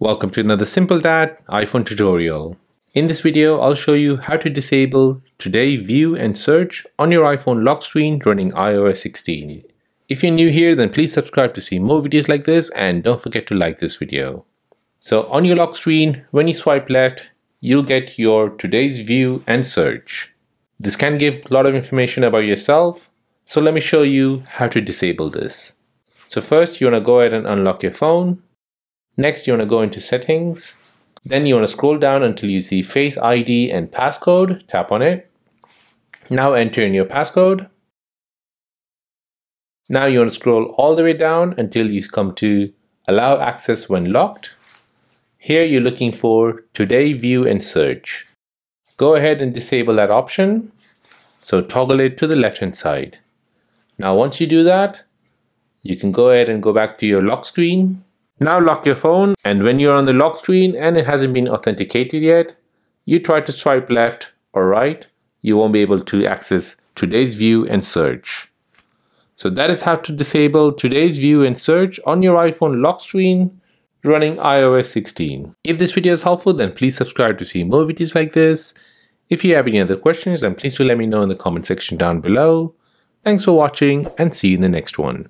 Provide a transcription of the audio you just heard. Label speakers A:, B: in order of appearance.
A: Welcome to another Simple Dad iPhone tutorial. In this video, I'll show you how to disable Today View and Search on your iPhone lock screen running iOS 16. If you're new here, then please subscribe to see more videos like this and don't forget to like this video. So on your lock screen, when you swipe left, you'll get your Today's View and Search. This can give a lot of information about yourself, so let me show you how to disable this. So first, you want to go ahead and unlock your phone. Next, you want to go into settings. Then you want to scroll down until you see Face ID and passcode. Tap on it. Now enter in your passcode. Now you want to scroll all the way down until you come to Allow access when locked. Here you're looking for Today View and Search. Go ahead and disable that option. So toggle it to the left hand side. Now once you do that, you can go ahead and go back to your lock screen now lock your phone and when you're on the lock screen and it hasn't been authenticated yet, you try to swipe left or right, you won't be able to access today's view and search. So that is how to disable today's view and search on your iPhone lock screen running iOS 16. If this video is helpful then please subscribe to see more videos like this. If you have any other questions then please do let me know in the comment section down below. Thanks for watching and see you in the next one.